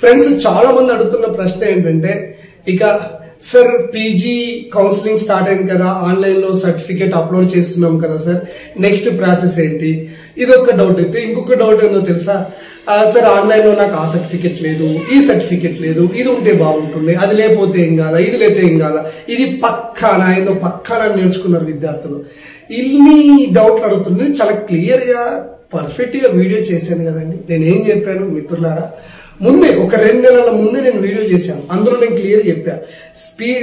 Friends చాలా మంది అడుగుతున్న ప్రశ్న ఏంటంటే ఇక సార్ పీజీ కౌన్సిలింగ్ స్టార్ట్ అయింది కదా ఆన్లైన్లో సర్టిఫికేట్ అప్లోడ్ చేస్తున్నాం కదా సార్ నెక్స్ట్ ప్రాసెస్ ఏంటి? ఇది ఒక డౌట్ అయితే ఇంకొక డౌట్ ఏందో తెలుసా? సార్ ఆన్లైన్లో నాకు ఆ సర్టిఫికేట్ లేదు ఈ సర్టిఫికేట్ లేదు ఇది ఉంటే బాగుంటుంది అది లేకపోతే ఏం కాదా ఇది లేతే ఏం కాదా ఇది పక్కానా ఏదో పక్కానా అని నేర్చుకున్నారు విద్యార్థులు. ఇన్ని డౌట్లు అడుగుతుంది చాలా క్లియర్గా పర్ఫెక్ట్గా వీడియో చేశాను కదండి. నేను ఏం చెప్పాను మిత్రులారా? ముందే ఒక రెండు నెలల ముందే నేను వీడియో చేశాను. అందులో నేను క్లియర్ చెప్పా.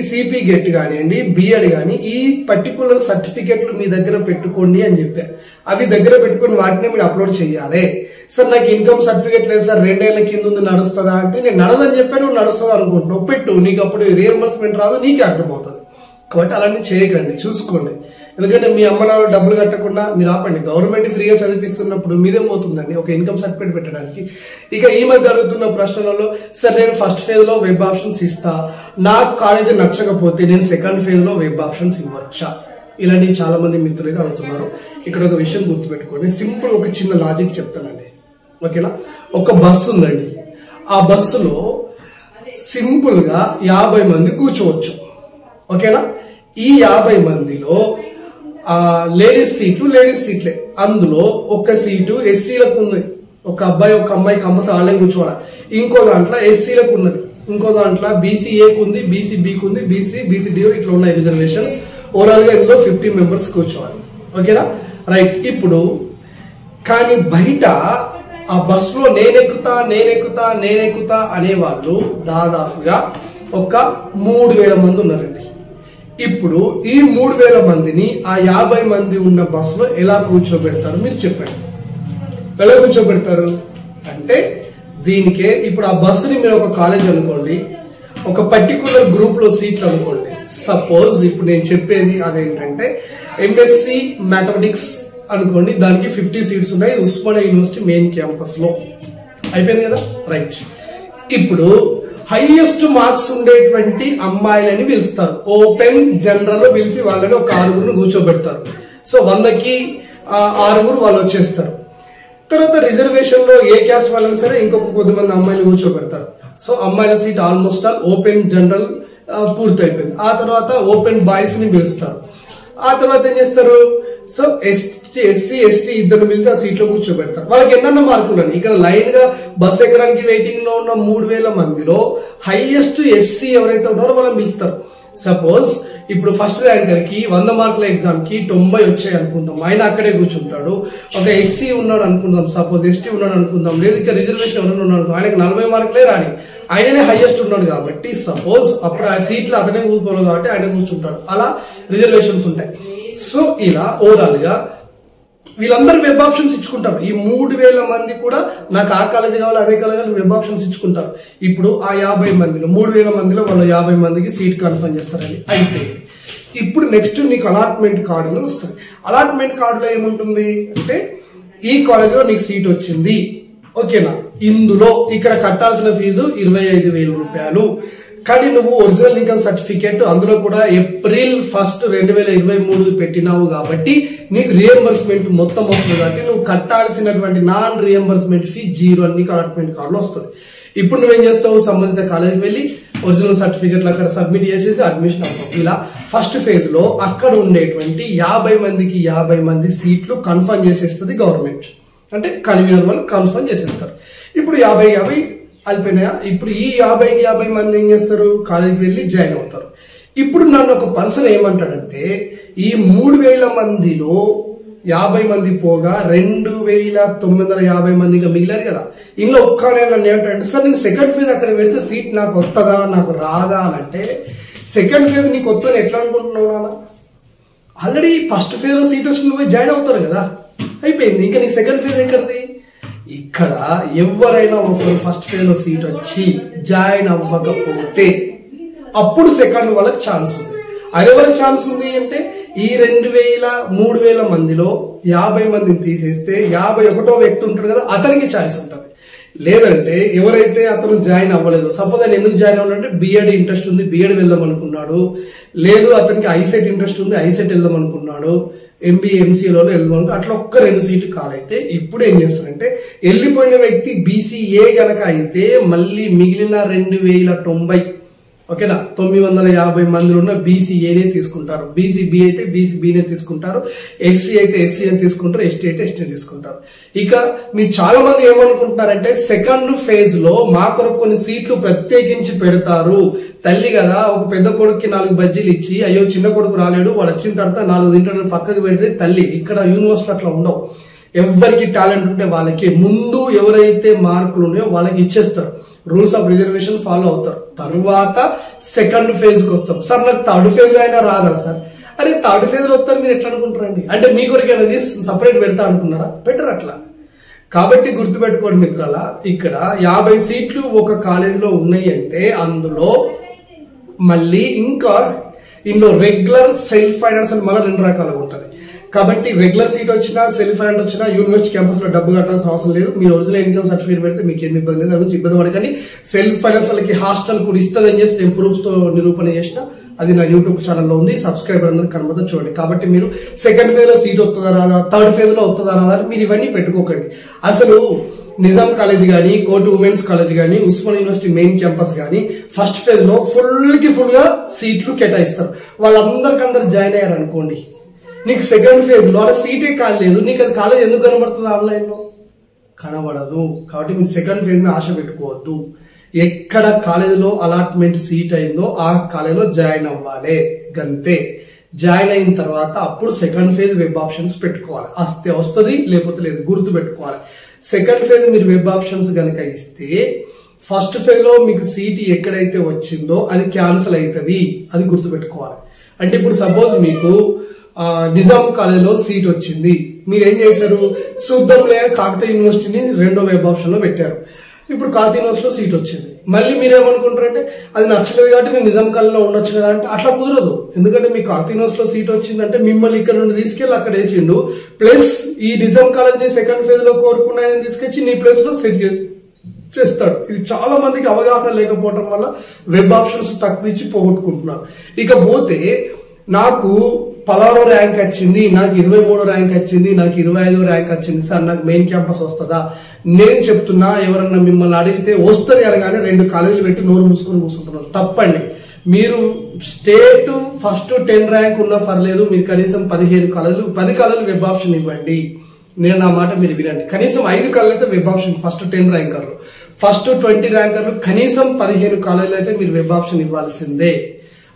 సిపి గెట్ కానివ్వండి బిఎడ్ కానీ ఈ పర్టికులర్ సర్టిఫికెట్లు మీ దగ్గర పెట్టుకోండి అని చెప్పా. అవి దగ్గర పెట్టుకొని వాటిని మీరు అప్లోడ్ చేయాలి. సార్ నాకు ఇన్కమ్ సర్టిఫికేట్ లేదు సార్ రెండేళ్ళ కింద ఉంది నడుస్తుందా అంటే నేను నడదని చెప్పాను నువ్వు నడుస్తుంది అనుకుంటున్నావు. పెట్టు నీకు అప్పుడు రియంబర్స్మెంట్ రాదు నీకే అర్థమవుతుంది. కాబట్టి అలాంటి చేయకండి చూసుకోండి. ఎందుకంటే మీ అమ్మ నాన్న డబ్బులు కట్టకుండా మీరు ఆపండి. గవర్నమెంట్ ఫ్రీగా చదివిస్తున్నప్పుడు మీదే పోతుందండి. ఒక ఇన్కమ్ సర్టిఫికేట్ పెట్టడానికి. ఇక ఈ మధ్య అడుగుతున్న ప్రశ్నలలో సార్ నేను ఫస్ట్ ఫేజ్లో వెబ్ ఆప్షన్స్ ఇస్తా. నాకు కాలేజీ నచ్చకపోతే నేను సెకండ్ ఫేజ్లో వెబ్ ఆప్షన్స్ ఇవ్వచ్చా? ఇలాంటివి చాలా మంది మిత్రులు అయితే అడుగుతున్నారు. ఇక్కడ ఒక విషయం గుర్తుపెట్టుకోండి. సింపుల్ ఒక చిన్న లాజిక్ చెప్తానండి. ఓకేనా? ఒక బస్సు ఉందండి. ఆ బస్సులో సింపుల్గా యాభై మంది కూర్చోవచ్చు. ఓకేనా? ఈ యాభై మందిలో లేడీస్ సీట్లు లేడీస్ సీట్లే. అందులో ఒక సీటు ఎస్సీలకు ఉన్నది. ఒక అబ్బాయి ఒక అమ్మాయి కంపల్సరీ వాళ్ళే కూర్చోవాలి? ఇంకో దాంట్లో ఎస్సీలకు ఉన్నది. ఇంకో దాంట్లో బీసీఏకు ఉంది బీసీ బీకి ఉంది బీసీ బీసీ డి ఇట్లా ఉన్నాయి రిజర్వేషన్స్. ఓవరాల్గా ఇందులో ఫిఫ్టీన్ మెంబర్స్ కూర్చోవాలి. ఓకేనా? రైట్ ఇప్పుడు కానీ బయట ఆ బస్సులో నేనెక్కుతా నేనెక్కుతా నేనెక్కుతా అనేవాళ్ళు దాదాపుగా ఒక మూడు వేల మంది ఉన్నారండి. ఇప్పుడు ఈ మూడు వేల మందిని ఆ యాభై మంది ఉన్న బస్సులో ఎలా కూర్చోబెడతారు మీరు చెప్పండి. ఎలా కూర్చోబెడతారు? అంటే దీనికే ఇప్పుడు ఆ బస్సుని మీరు ఒక కాలేజ్ అనుకోండి ఒక పర్టికులర్ గ్రూప్లో సీట్లు అనుకోండి. సపోజ్ ఇప్పుడు నేను చెప్పేది అదేంటంటే ఎంఎస్సి మ్యాథమెటిక్స్ అనుకోండి దానికి ఫిఫ్టీ సీట్స్ ఉన్నాయి ఉస్మానియా యూనివర్సిటీ మెయిన్ క్యాంపస్లో. అయిపోయింది కదా? రైట్. ఇప్పుడు హైయెస్ట్ మార్క్స్ ఉండేటువంటి అమ్మాయిలని పిలుస్తారు. ఓపెన్ జనరల్లో పిలిచి వాళ్ళని ఒక ఆరుగురిని కూర్చోబెడతారు. సో వందకి ఆరుగురు వాళ్ళు వచ్చేస్తారు. తర్వాత రిజర్వేషన్లో ఏ క్యాస్ట్ వాళ్ళని సరే ఇంకొక కొద్దిమంది అమ్మాయిలు కూర్చోబెడతారు. సో అమ్మాయిల seat almost all open general పూర్తి అయిపోయింది ఆ తర్వాత ఓపెన్ బాయ్స్ని పిలుస్తారు. ఆ తర్వాత ఏం చేస్తారు? సో ఎస్ ఎస్సీ ఎస్టీ ఇద్దరు పిలిచి ఆ సీట్లో కూర్చోబెడతారు. వాళ్ళకి ఎన్నెన్న మార్కులు అని ఇక్కడ లైన్గా బస్ ఎక్కడానికి వెయిటింగ్లో ఉన్న మూడు వేల మందిలో హైయెస్ట్ ఎస్సీ ఎవరైతే ఉన్నారో వాళ్ళని పిలుస్తారు. సపోజ్ ఇప్పుడు ఫస్ట్ ర్యాంకర్కి వంద మార్కుల ఎగ్జామ్కి తొంభై వచ్చాయి అనుకుందాం. ఆయన అక్కడే కూర్చుంటాడు. ఒక ఎస్సీ ఉన్నాడు అనుకుందాం. సపోజ్ ఎస్టీ ఉన్నాడు అనుకుందాం. లేదు ఇంకా రిజర్వేషన్ ఎవరైనా ఉన్నాడు ఆయనకు ఆయనకి నలభై మార్కులే రాని. ఆయననే హైయెస్ట్ ఉన్నాడు కాబట్టి సపోజ్ అప్పుడు ఆ సీట్లు అతనే కూర్చోలేదు కాబట్టి ఆయన కూర్చుంటాడు. అలా రిజర్వేషన్స్ ఉంటాయి. సో ఇలా ఓవరాల్గా వీళ్ళందరూ వెబ్ ఆప్షన్స్ ఇచ్చుకుంటారు. ఈ మూడు వేల మంది కూడా నాకు ఆ కాలేజ్ కావాలి అదే కాలేజీ కావాలి వెబ్ ఆప్షన్స్ ఇచ్చుకుంటారు. ఇప్పుడు ఆ యాభై మందిలో మూడు వేల మందిలో వాళ్ళు యాభై మందికి సీట్ కన్ఫర్మ్ చేస్తారని అయిపోయింది ఇప్పుడు నెక్స్ట్ నీకు అలాట్మెంట్ కార్డులు వస్తుంది అలాట్మెంట్ కార్డులో ఏముంటుంది అంటే ఈ కాలేజీలో నీకు సీట్ వచ్చింది. ఓకేనా ఇందులో ఇక్కడ కట్టాల్సిన ఫీజు ఇరవై ఐదు వేల రూపాయలు. కానీ నువ్వు ఒరిజినల్ ఇన్కమ్ సర్టిఫికేట్ అందులో కూడా ఏప్రిల్ ఫస్ట్ రెండు వేల ఇరవై మూడు పెట్టినావు కాబట్టి నీకు రియంబర్స్మెంట్ మొత్తం వస్తుంది. కాబట్టి నువ్వు కట్టాల్సినటువంటి నాన్ రియంబర్స్మెంట్ ఫీ జీరో అని నీకు అలాట్మెంట్ కార్డులో వస్తుంది. ఇప్పుడు నువ్వేం చేస్తావు? సంబంధిత కాలేజీకి వెళ్ళి ఒరిజినల్ సర్టిఫికెట్లు అక్కడ సబ్మిట్ చేసేసి అడ్మిషన్ అవుతావు. ఇలా ఫస్ట్ ఫేజ్లో అక్కడ ఉండేటువంటి యాభై మందికి యాభై మంది సీట్లు కన్ఫర్మ్ చేసేస్తుంది గవర్నమెంట్ అంటే కన్వీనర్ వాళ్ళు కన్ఫర్మ్ చేసేస్తారు. ఇప్పుడు యాభై యాభై అయిపోయినాయా ఇప్పుడు ఈ యాభైకి యాభై మంది ఏం చేస్తారు? కాలేజీకి వెళ్ళి జాయిన్ అవుతారు. ఇప్పుడు నన్ను ఒక పర్సన్ ఏమంటాడంటే ఈ మూడు వేల మందిలో యాభై మంది పోగా రెండు వేల తొమ్మిది వందల యాభై మందిగా మిగిలారు కదా. ఇందులో ఒక్క నన్ను ఏమంటాడంటే సార్ నేను సెకండ్ ఫేజ్ అక్కడ పెడితే సీట్ నాకు వస్తుందా నాకు రాదా? అని అంటే సెకండ్ ఫేజ్ నీకు వస్తుందని ఎట్లా అనుకుంటున్నావు నాన్న? ఆల్రెడీ ఫస్ట్ ఫేజ్లో సీట్ వచ్చిన పోయి జాయిన్ అవుతారు కదా. అయిపోయింది. ఇంకా నీకు సెకండ్ ఫేజ్ ఎక్కడిది ఇక్కడ ఎవరైనా ఒకరు ఫస్ట్ ఫేజ్లో సీట్ వచ్చి జాయిన్ అవ్వకపోతే అప్పుడు సెకండ్ వాళ్ళకి ఛాన్స్ ఉంది. అదే వాళ్ళకి ఛాన్స్ ఉంది అంటే ఈ రెండు వేల మూడు వేల మందిలో యాభై మందిని తీసేస్తే యాభై ఒకటో వ్యక్తి ఉంటాడు కదా అతనికి ఛాన్స్ ఉంటుంది. లేదంటే ఎవరైతే అతను జాయిన్ అవ్వలేదు సపోజ్ ఆయన ఎందుకు జాయిన్ అవ్వాలంటే బిఎడ్ ఇంట్రెస్ట్ ఉంది బిఎడ్ వెళ్దాం అనుకున్నాడు. లేదు అతనికి ఐసెట్ ఇంట్రెస్ట్ ఉంది ఐసెట్ వెళ్దాం అనుకున్నాడు. ఎంబీఏ ఎంసీఏలో అట్లా ఒక్క రెండు సీట్లు కాలైతే ఇప్పుడు ఏం చేస్తారంటే వెళ్ళిపోయిన వ్యక్తి బీసీఏ గనక అయితే మళ్ళీ మిగిలిన రెండు వేల తొంభై ఓకేనా? తొమ్మిది వందల యాభై మందిలో ఉన్న బీసీఏనే తీసుకుంటారు. బీసీబీ అయితే బీసీబీనే తీసుకుంటారు. ఎస్సీ అయితే ఎస్సీ అని తీసుకుంటారు. ఎస్టీ అయితే ఎస్టీ తీసుకుంటారు. ఇక మీరు చాలా మంది ఏమనుకుంటున్నారంటే సెకండ్ ఫేజ్లో మా కొరకు కొన్ని సీట్లు ప్రత్యేకించి పెడతారు. తల్లి కదా ఒక పెద్ద కొడుకుకి నాలుగు బజ్జీలు ఇచ్చి అయ్యో చిన్న కొడుకు రాలేడు వాడు వచ్చిన తర్వాత నాలుగు తింటాడు పక్కకు పెడితే తల్లి ఇక్కడ యూనివర్సిటీ అట్లా ఉండవు. ఎవరికి టాలెంట్ ఉంటే వాళ్ళకి. ముందు ఎవరైతే మార్కులు ఉన్నాయో వాళ్ళకి ఇచ్చేస్తారు. రూల్స్ ఆఫ్ రిజర్వేషన్ ఫాలో అవుతారు. తరువాత సెకండ్ ఫేజ్కి వస్తాం. సార్ నాకు థర్డ్ ఫేజ్లో అయినా రాదా సార్? అరే థర్డ్ ఫేజ్లో వస్తారు మీరు ఎట్లా అనుకుంటారండి అంటే మీ కొరకు అనేది సపరేట్ పెడతా అనుకున్నారా? బెటర్ అట్లా. కాబట్టి గుర్తుపెట్టుకోండి మిత్రుల ఇక్కడ యాభై సీట్లు ఒక కాలేజీలో ఉన్నాయి అంటే అందులో మళ్ళీ ఇంకా ఇందులో రెగ్యులర్ సెల్ఫ్ ఫైనాన్స్ అని మళ్ళీ రెండు రకాలుగా ఉంటుంది. కాబట్టి రెగ్యులర్ సీట్ వచ్చినా సెల్ఫ్ ఫైనాన్స్ వచ్చినా యూనివర్సిటీ క్యాంపస్లో డబ్బు కట్టాల్సిన అవసరం లేదు. మీరు ఒరిజినల్ ఇన్కమ్ సర్టిఫికేట్ పెడితే మీకు ఏమి ఇబ్బంది లేదు. దాని గురించి ఇబ్బంది పడకండి. సెల్ఫ్ ఫైనాన్స్ వాళ్ళకి హాస్టల్ కూడా ఇస్తుందని చేసి నేను ప్రూఫ్స్తో నిరూపణ చేసిన. అది నా యూట్యూబ్ ఛానల్లో ఉంది. సబ్స్క్రైబర్ అందరూ కనబడుతుంది చూడండి. కాబట్టి మీరు సెకండ్ ఫేజ్లో సీట్ వస్తుందా రాదా? థర్డ్ ఫేజ్లో వస్తుందా రాదా అని మీరు ఇవన్నీ పెట్టుకోకండి. అసలు నిజాం కాలేజ్ కానీ కోటి ఉమెన్స్ కాలేజ్ కానీ ఉస్మాన్ యూనివర్సిటీ మెయిన్ క్యాంపస్ కానీ ఫస్ట్ ఫేజ్లో ఫుల్కి ఫుల్గా సీట్లు కేటాయిస్తారు. వాళ్ళందరికందరు జాయిన్ అయ్యారు అనుకోండి నీకు సెకండ్ ఫేజ్లో అలా సీటే కాలేదు నీకు అది కాలేజ్ ఎందుకు కనబడుతుంది ఆన్లైన్లో కనబడదు. కాబట్టి మీరు సెకండ్ ఫేజ్ మీద ఆశ పెట్టుకోవద్దు. ఎక్కడ కాలేజీలో అలాట్మెంట్ సీట్ అయిందో ఆ కాలేజీలో జాయిన్ అవ్వాలి. గంతే. జాయిన్ అయిన తర్వాత అప్పుడు సెకండ్ ఫేజ్ వెబ్ ఆప్షన్స్ పెట్టుకోవాలి. వస్తే వస్తుంది లేకపోతే లేదు. గుర్తు పెట్టుకోవాలి సెకండ్ ఫేజ్ మీరు వెబ్ ఆప్షన్స్ కనుక ఇస్తే ఫస్ట్ ఫేజ్లో మీకు సీట్ ఎక్కడైతే వచ్చిందో అది క్యాన్సిల్ అవుతుంది అది గుర్తు పెట్టుకోవాలి అంటే ఇప్పుడు సపోజ్ మీకు నిజాం కాలేజ్లో సీట్ వచ్చింది. మీరు ఏం చేశారు చూద్దాంలే కాకతీయ యూనివర్సిటీని రెండో వెబ్ ఆప్షన్లో పెట్టారు. ఇప్పుడు కాకతీయ సీట్ వచ్చింది. మళ్ళీ మీరేమనుకుంటారంటే అది నచ్చలేదు కాబట్టి నేను నిజాం కాలేజీలో ఉండొచ్చు కదా అంటే అట్లా కుదరదు. ఎందుకంటే మీ కాకతీయ సీట్ వచ్చిందంటే మిమ్మల్ని ఇక్కడ నుండి తీసుకెళ్ళి అక్కడ వేసిండు. ప్లస్ ఈ నిజాం కాలేజ్ని సెకండ్ ఫేజ్లో కోరుకున్న ఆయన తీసుకొచ్చి నీ ప్లేస్లో సెట్ చేస్తాడు. ఇది చాలా మందికి అవగాహన లేకపోవడం వల్ల వెబ్ ఆప్షన్స్ తక్కువ ఇచ్చి పోగొట్టుకుంటున్నారు. ఇక పోతే నాకు పదహారో ర్యాంక్ వచ్చింది నాకు ఇరవై మూడో ర్యాంక్ వచ్చింది నాకు ఇరవై ఐదో ర్యాంక్ వచ్చింది సార్ నాకు మెయిన్ క్యాంపస్ వస్తుందా? నేను చెప్తున్నా ఎవరన్నా మిమ్మల్ని అడిగితే వస్తుంది అనగానే రెండు కాలేజీలు పెట్టి నోరు మూసుకొని కూర్చుంటున్నారు. తప్పండి. మీరు స్టేట్ ఫస్ట్ టెన్ ర్యాంక్ ఉన్నా పర్లేదు మీరు కనీసం పదిహేను కళలు పది కళలు వెబ్ ఆప్షన్ ఇవ్వండి. నేను నా మాట మీరు వినండి. కనీసం ఐదు కళలు అయితే వెబ్ ఆప్షన్ ఫస్ట్ టెన్ ర్యాంకర్లు. ఫస్ట్ ట్వంటీ ర్యాంకర్లు కనీసం పదిహేను కళలు అయితే మీరు వెబ్ ఆప్షన్ ఇవ్వాల్సిందే.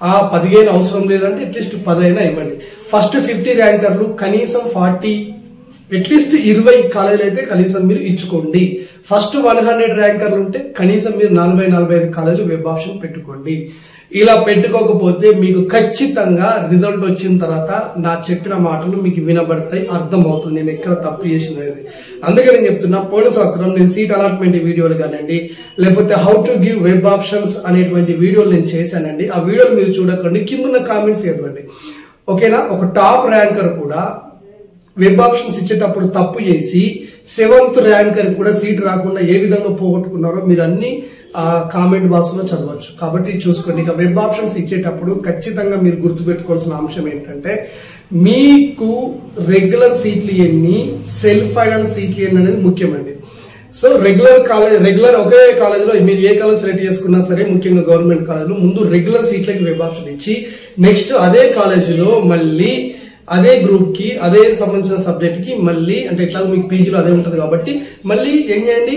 ఆ పదిహేను అవసరం లేదంటే అట్లీస్ట్ పదైనా ఇవ్వండి. ఫస్ట్ ఫిఫ్టీ ర్యాంకర్లు కనీసం ఫార్టీ అట్లీస్ట్ ఇరవై కాలేజీలు అయితే కనీసం మీరు ఇచ్చుకోండి. ఫస్ట్ వన్ హండ్రెడ్ ర్యాంకర్లు ఉంటే కనీసం మీరు నలభై నలభై ఐదు కాలేజీలు వెబ్ ఆప్షన్ పెట్టుకోండి. ఇలా పెట్టుకోకపోతే మీకు ఖచ్చితంగా రిజల్ట్ వచ్చిన తర్వాత నా చెప్పిన మాటలు మీకు వినబడతాయి అర్థం అవుతుంది నేను ఎక్కడ తప్పు చేసిన అందుకే నేను చెప్తున్నా పోయిన సంవత్సరం నేను సీట్ అలాట్మెంట్ వీడియోలు కానివ్వండి లేకపోతే how to give web options అనేటువంటి వీడియోలు నేను చేశానండి. ఆ వీడియోలు మీరు చూడకండి కింద కామెంట్స్ ఇవ్వండి ఓకేనా? ఒక టాప్ ర్యాంకర్ కూడా వెబ్ ఆప్షన్స్ ఇచ్చేటప్పుడు తప్పు చేసి సెవెంత్ ర్యాంకర్ కూడా సీట్ రాకుండా ఏ విధంగా పోగొట్టుకున్నారో మీరు అన్ని ఆ కామెంట్ బాక్స్లో చదవచ్చు. కాబట్టి చూసుకోండి. ఇక వెబ్ ఆప్షన్స్ ఇచ్చేటప్పుడు ఖచ్చితంగా మీరు గుర్తుపెట్టుకోవాల్సిన అంశం ఏంటంటే మీకు రెగ్యులర్ సీట్లు ఎన్ని సెల్ఫ్ ఫైనాన్స్ సీట్లు ఎన్ని అనేది ముఖ్యమండి. సో రెగ్యులర్ కాలేజ్ రెగ్యులర్ ఒకే కాలేజీలో మీరు ఏ కాలేజ్ సెలెక్ట్ చేసుకున్నా సరే ముఖ్యంగా గవర్నమెంట్ కాలేజీలో ముందు రెగ్యులర్ సీట్లకి వెబ్ ఆప్షన్ ఇచ్చి నెక్స్ట్ అదే కాలేజీలో మళ్ళీ అదే గ్రూప్కి అదే సంబంధించిన సబ్జెక్ట్కి మళ్ళీ అంటే ఎట్లా మీకు పీజీలో అదే ఉంటుంది కాబట్టి మళ్ళీ ఏం చేయండి?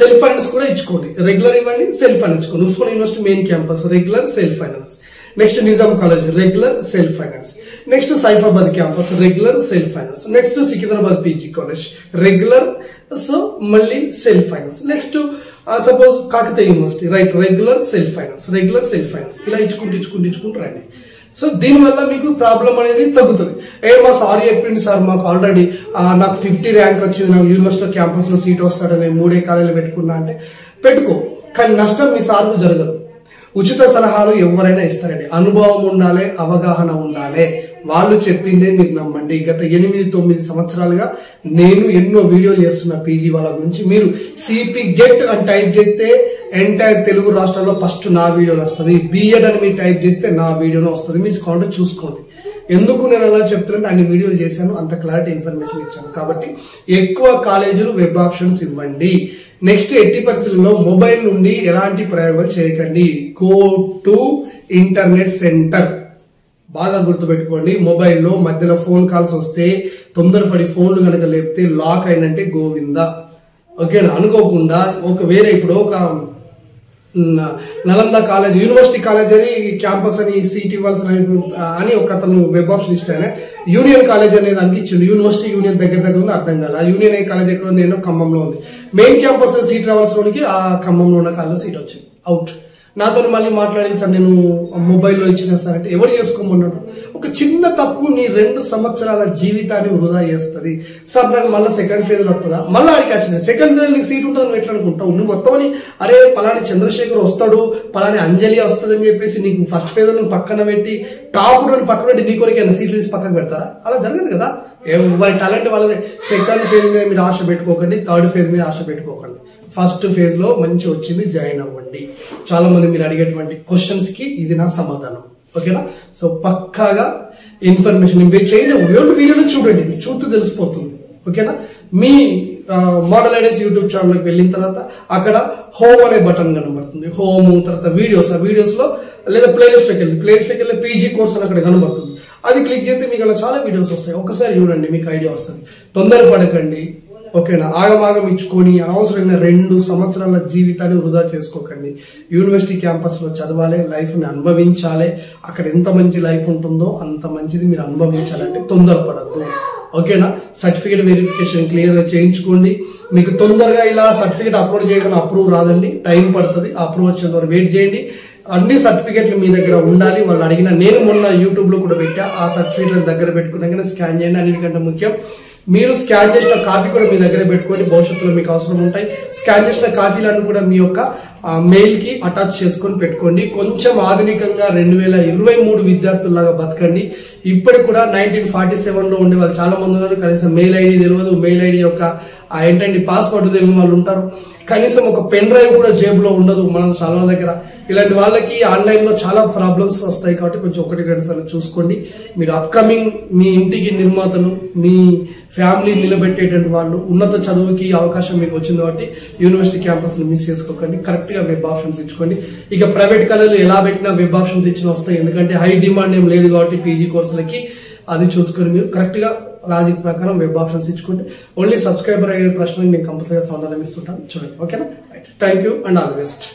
సెల్ఫ్ ఫైనాన్స్ కూడా ఇచ్చుకోండి. రెగ్యులర్ ఇవ్వండి సెల్ఫ్ ఫైనాన్స్ ఇచ్చుకోండి. Osman university main campus regular self finance next Nizam college regular self finance next Saifabad campus regular self finance next Secunderabad PG college regular so మళ్ళీ self finance next suppose Kakatiya university right regular self finance regular self finance ఇలా ఇచ్చుకుంటూ ఇచ్చుకుంటూ ఇచ్చుకుంటూ రండి. So దీనివల్ల మీకు problem అనేది తగ్గుతుంది. ఏ మా సారీ చెప్పింది సార్ మాకు ఆల్రెడీ నాకు ఫిఫ్టీ ర్యాంక్ వచ్చింది నాకు యూనివర్సిటీ క్యాంపస్లో సీట్ వస్తాడని మూడే కాలేజీలు పెట్టుకున్నా అంటే పెట్టుకో. కానీ నష్టం మీ సార్కు జరగదు. ఉచిత సలహాలు ఎవరైనా ఇస్తారండి. అనుభవం ఉండాలి అవగాహన ఉండాలి. వాళ్ళు చెప్పిందే మీరు నమ్మండి. గత ఎనిమిది తొమ్మిది సంవత్సరాలుగా నేను ఎన్నో వీడియోలు చేస్తున్న పీజీ వాళ్ళ గురించి. మీరు సిపి గెట్ అని టైప్ చేస్తే ఎంటైర్ తెలుగు రాష్ట్రాల్లో ఫస్ట్ నా వీడియోలు వస్తుంది. బిఎడ్ అని మీరు టైప్ చేస్తే నా వీడియోలో వస్తుంది. మీరు కౌంటర్ చూసుకోండి. ఎందుకు నేను అలా చెప్తున్నాను అన్ని వీడియోలు చేశాను. అంత క్లారిటీ ఇన్ఫర్మేషన్ ఇచ్చాను. కాబట్టి ఎక్కువ కాలేజీలు వెబ్ ఆప్షన్స్ ఇవ్వండి. నెక్స్ట్ ఎట్టి పరిస్థితుల్లో మొబైల్ నుండి ఎలాంటి ప్రయోగాలు చేయకండి. గో టు ఇంటర్నెట్ సెంటర్ బాగా గుర్తుపెట్టుకోండి. మొబైల్లో మధ్యలో ఫోన్ కాల్స్ వస్తే తొందరపడి ఫోన్లు కనుక లేపితే లాక్ అయినంటే గోవింద. ఓకేనా? అనుకోకుండా ఒక వేరే ఇప్పుడు ఒక నలంద కాలేజ్ యూనివర్సిటీ కాలేజ్ అని క్యాంపస్ అని సీట్ ఇవ్వాల్సిన అని ఒక అతను వెబ్ ఆప్షన్ ఇస్తాను యూనియన్ కాలేజ్ అనేది దానికి ఇచ్చిండు. యూనివర్సిటీ యూనియన్ దగ్గర దగ్గర ఉంది అర్థం కాదు ఆ యూనియన్ ఏ కాలేజ్ ఎక్కడ ఉంది ఏదో ఖమ్మంలో ఉంది. మెయిన్ క్యాంపస్ సీట్ రావాల్సిన వాడికి ఆ ఖమ్మంలో ఉన్న కాలేజ్ సీట్ వచ్చింది. అవుట్. నాతో మళ్ళీ మాట్లాడి సార్ నేను మొబైల్లో ఇచ్చిన సార్ అంటే ఎవరు చేసుకోమన్నాడు. ఒక చిన్న తప్పు నీ రెండు సంవత్సరాల జీవితాన్ని వృధా చేస్తుంది. సార్ నాకు మళ్ళీ సెకండ్ ఫేజ్ వస్తుందా మళ్ళీ ఆడికి వచ్చింది? సెకండ్ ఫేజ్ నీకు సీట్ ఉంటుంది నువ్వు ఎట్లా అనుకుంటావు? నువ్వు వస్తావని అరే పలాని చంద్రశేఖర్ వస్తాడు పలాని అంజలి వస్తుంది అని చెప్పేసి నీకు ఫస్ట్ ఫేజ్ పక్కన పెట్టి టాప్ పక్కన పెట్టి నీ కొరికి సీట్లు తీసి పక్కకు పెడతారా? అలా జరగదు కదా. ఎవరి టాలెంట్ వాళ్ళది. సెకండ్ ఫేజ్ మీద మీరు ఆశ పెట్టుకోకండి థర్డ్ ఫేజ్ మీద ఆశ పెట్టుకోకండి. ఫస్ట్ ఫేజ్లో మంచి వచ్చింది జాయిన్ అవ్వండి. చాలా మంది మీరు అడిగేటువంటి క్వశ్చన్స్కి ఇది నా సమాధానం. ఓకేనా సో పక్కాగా ఇన్ఫర్మేషన్ మీరు చేయండి. ఎవరి వీడియోలో చూడండి. మీకు చూస్తూ తెలిసిపోతుంది. ఓకేనా మీ మోడల్ ఐడీస్ యూట్యూబ్ ఛానల్కి వెళ్ళిన తర్వాత అక్కడ హోమ్ అనే బటన్ కనబడుతుంది. హోమ్ తర్వాత వీడియోస్ ఆ వీడియోస్లో లేదా ప్లేలిస్ట్లోకి వెళ్ళి ప్లేలిస్ట్లోకి వెళ్ళి పీజీ కోర్స్ అని అక్కడ కనబడుతుంది. అది క్లిక్ చేస్తే మీకు అలా చాలా వీడియోస్ వస్తాయి. ఒకసారి చూడండి మీకు ఐడియా వస్తుంది. తొందరపడకండి ఓకేనా? ఆగమాగం ఇచ్చుకొని అనవసరంగా రెండు సంవత్సరాల జీవితాన్ని వృధా చేసుకోకండి. యూనివర్సిటీ క్యాంపస్లో చదవాలి లైఫ్ని అనుభవించాలి. అక్కడ ఎంత మంచి లైఫ్ ఉంటుందో అంత మంచిది మీరు అనుభవించాలంటే తొందరపడద్దు ఓకేనా? సర్టిఫికేట్ వెరిఫికేషన్ క్లియర్గా చేయించుకోండి. మీకు తొందరగా ఇలా సర్టిఫికేట్ అప్లోడ్ చేయకుండా అప్రూవ్ రాదండి. టైం పడుతుంది. అప్రూవ్ వచ్చేంత వరకు వెయిట్ చేయండి. అన్ని సర్టిఫికేట్లు మీ దగ్గర ఉండాలి. వాళ్ళు అడిగిన నేను మొన్న యూట్యూబ్లో కూడా పెట్టా. ఆ సర్టిఫికేట్ దగ్గర పెట్టుకున్నాక స్కాన్ చేయండి. అన్నిటికంటే ముఖ్యం మీరు స్కాన్ చేసిన కాపీ కూడా మీ దగ్గర పెట్టుకొని భవిష్యత్తులో మీకు అవసరం ఉంటాయి. స్కాన్ చేసిన కాపీలను కూడా మీ యొక్క మెయిల్కి అటాచ్ చేసుకొని పెట్టుకోండి. కొంచెం ఆధునికంగా రెండు వేల ఇరవై మూడు విద్యార్థుల్లాగా బతకండి. ఇప్పటికి కూడా నైన్టీన్ ఫార్టీ సెవెన్లో ఉండే వాళ్ళు చాలా మంది ఉన్నారు. కనీసం మెయిల్ ఐడి తెలియదు మెయిల్ ఐడి యొక్క ఆ ఏంటంటే పాస్వర్డ్ తెలియని వాళ్ళు ఉంటారు. కనీసం ఒక పెన్ డ్రైవ్ కూడా జేబులో ఉండదు. మనం చాలా దగ్గర ఇలాంటి వాళ్ళకి ఆన్లైన్లో చాలా ప్రాబ్లమ్స్ వస్తాయి కాబట్టి కొంచెం ఒకటి రెండు సార్లు చూసుకోండి. మీరు అప్కమింగ్ మీ ఇంటికి నిర్మాతలు మీ ఫ్యామిలీ నిలబెట్టేటువంటి వాళ్ళు ఉన్నత చదువుకి అవకాశం మీకు వచ్చింది కాబట్టి యూనివర్సిటీ క్యాంపస్ని మిస్ చేసుకోకండి. కరెక్ట్గా వెబ్ ఆప్షన్స్ ఇచ్చుకోండి. ఇక ప్రైవేట్ కళలు ఎలా పెట్టినా వెబ్ ఆప్షన్స్ ఇచ్చిన వస్తాయి. ఎందుకంటే హై డిమాండ్ ఏం లేదు కాబట్టి పీజీ కోర్సులకి అది చూసుకొని మీరు. కరెక్ట్గా లాజిక్ ప్రకారం వెబ్ ఆప్షన్స్ ఇచ్చుకుంటే ఓన్లీ సబ్స్క్రైబర్ అయ్యే ప్రశ్నలకు నేను కంపల్సరీగా సమాధానం ఇస్తుంటాను. చూడండి. ఓకేనా thank you and all the best